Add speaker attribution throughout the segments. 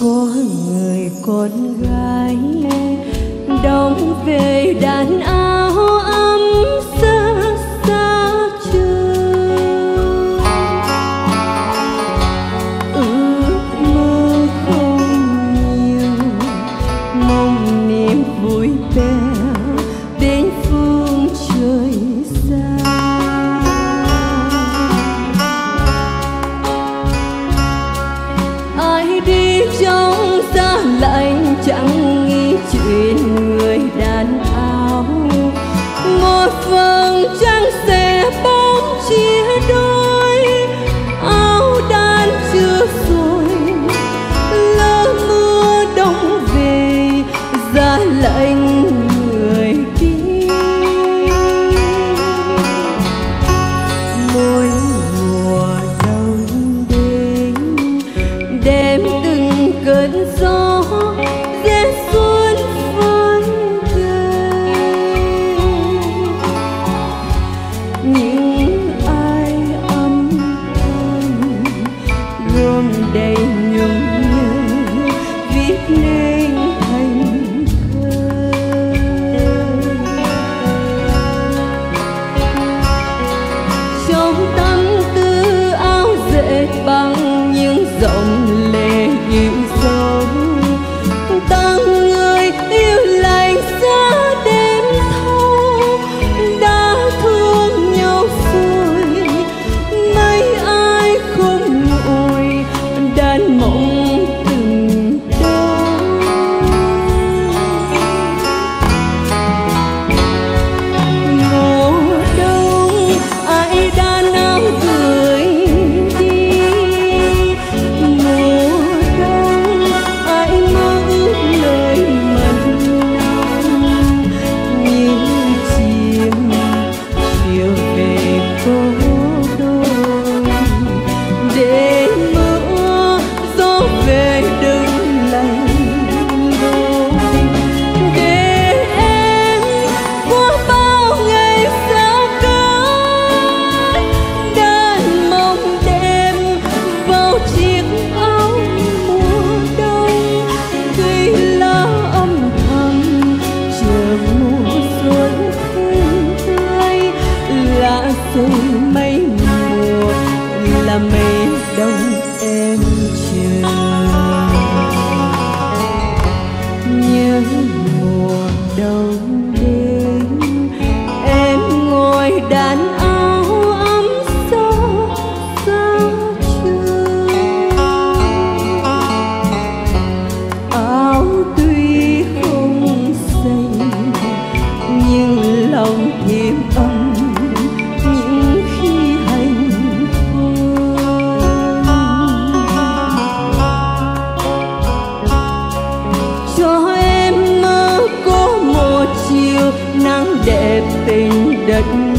Speaker 1: có người con gái đón về đàn anh 梁 đẹp tình đất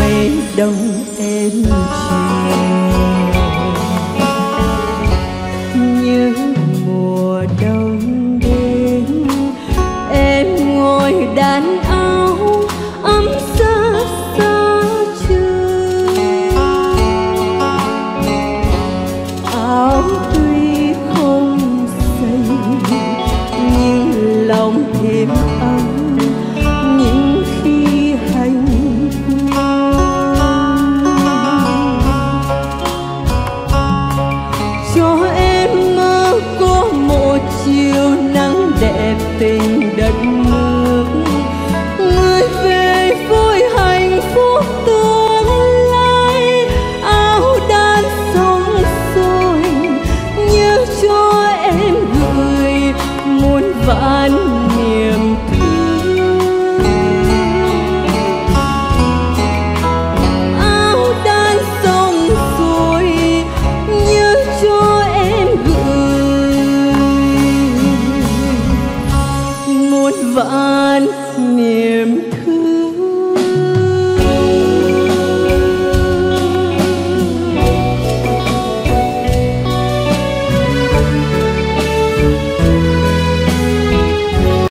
Speaker 1: mây đông êm chiều. Như mùa đông đến, em ngồi đàn áo ấm xa xa trường áo tuy không xây nhưng lòng thêm you